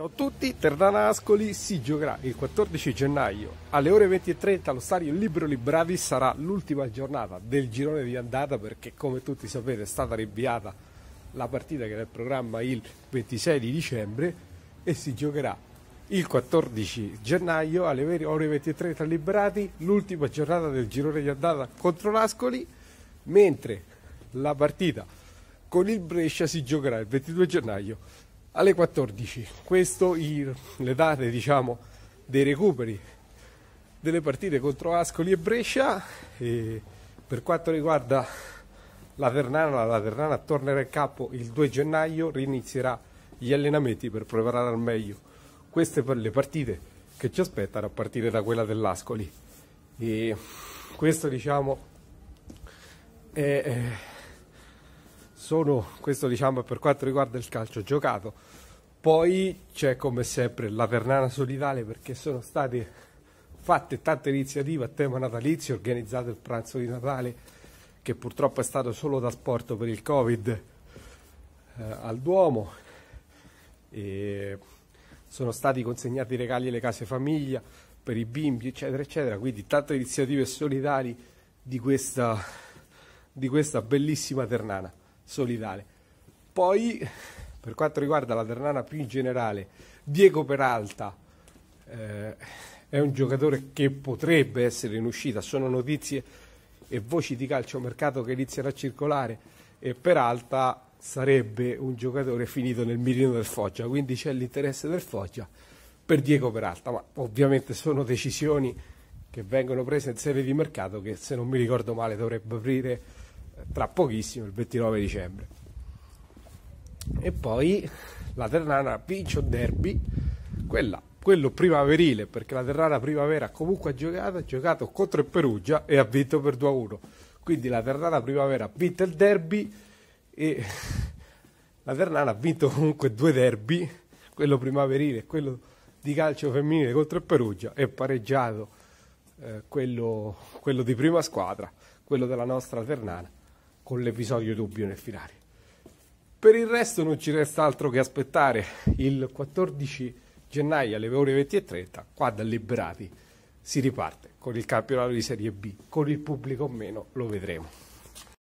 Ciao a tutti, Ternana Ascoli si giocherà il 14 gennaio alle ore 20.30 allo stadio Libero Libravi sarà l'ultima giornata del girone di andata perché come tutti sapete è stata rinviata la partita che era il programma il 26 di dicembre e si giocherà il 14 gennaio alle ore 20.30 liberati l'ultima giornata del girone di andata contro l'Ascoli mentre la partita con il Brescia si giocherà il 22 gennaio alle 14. Questo il, le date diciamo, dei recuperi delle partite contro Ascoli e Brescia. E per quanto riguarda la Ternana, la Ternana tornerà in campo il 2 gennaio, rinizierà gli allenamenti per preparare al meglio queste per le partite che ci aspettano a partire da quella dell'Ascoli. E questo diciamo è, sono, questo diciamo per quanto riguarda il calcio giocato. Poi c'è come sempre la Ternana Solidale perché sono state fatte tante iniziative a tema natalizio, organizzato il pranzo di Natale che purtroppo è stato solo da sport per il Covid eh, al Duomo. E sono stati consegnati regali alle case famiglia per i bimbi eccetera eccetera, quindi tante iniziative solidali di questa, di questa bellissima Ternana solidale. Poi, per quanto riguarda la Ternana più in generale, Diego Peralta eh, è un giocatore che potrebbe essere in uscita, sono notizie e voci di calciomercato che iniziano a circolare e Peralta sarebbe un giocatore finito nel mirino del Foggia, quindi c'è l'interesse del Foggia per Diego Peralta, ma ovviamente sono decisioni che vengono prese in serie di mercato che se non mi ricordo male dovrebbe aprire tra pochissimo, il 29 dicembre. E poi la Ternana un derby, quella, quello primaverile, perché la Ternana primavera comunque ha giocato, ha giocato contro il Perugia e ha vinto per 2-1. Quindi la Ternana primavera ha vinto il derby e la Ternana ha vinto comunque due derby, quello primaverile e quello di calcio femminile contro il Perugia e pareggiato eh, quello, quello di prima squadra, quello della nostra Ternana con l'episodio dubbio nel finale. Per il resto non ci resta altro che aspettare il 14 gennaio alle ore 20.30, qua da Liberati si riparte con il campionato di Serie B, con il pubblico o meno lo vedremo.